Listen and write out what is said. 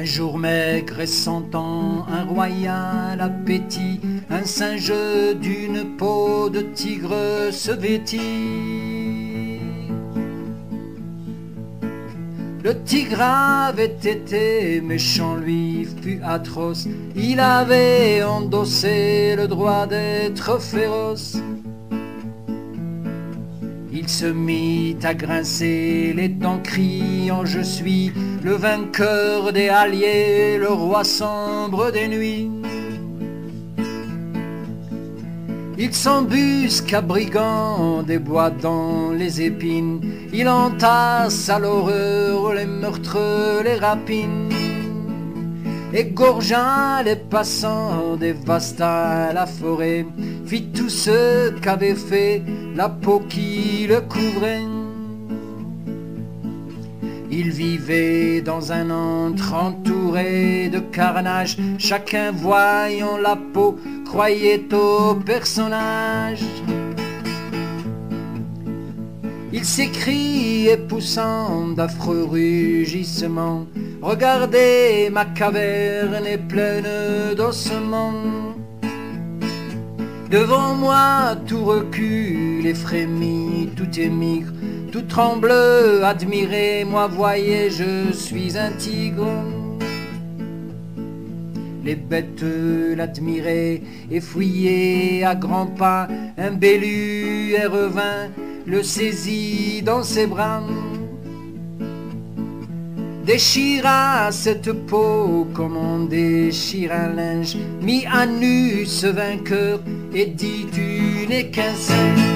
Un jour maigre et sentant un royal appétit, un singe d'une peau de tigre se vêtit. Le tigre avait été méchant, lui fut atroce, il avait endossé le droit d'être féroce. Il se mit à grincer les dents criant Je suis le vainqueur des alliés, le roi sombre des nuits. Il s'embusque à brigands des bois dans les épines, il entasse à l'horreur les meurtres, les rapines. Égorgea les passants, dévasta la forêt, fit tout ce qu'avait fait la peau qui le couvrait. Il vivait dans un antre entouré de carnage, chacun voyant la peau croyait au personnage. Il s'écriait poussant d'affreux rugissements, regardez ma caverne est pleine d'ossements. Devant moi tout recule et frémit, tout émigre, tout tremble, admirez, moi voyez, je suis un tigre. Les bêtes l'admiraient et fouillaient à grands pas, un bélu et revint, le saisit dans ses bras. Déchira cette peau comme on déchire un linge, mit à nu ce vainqueur et dit tu n'es qu'un singe.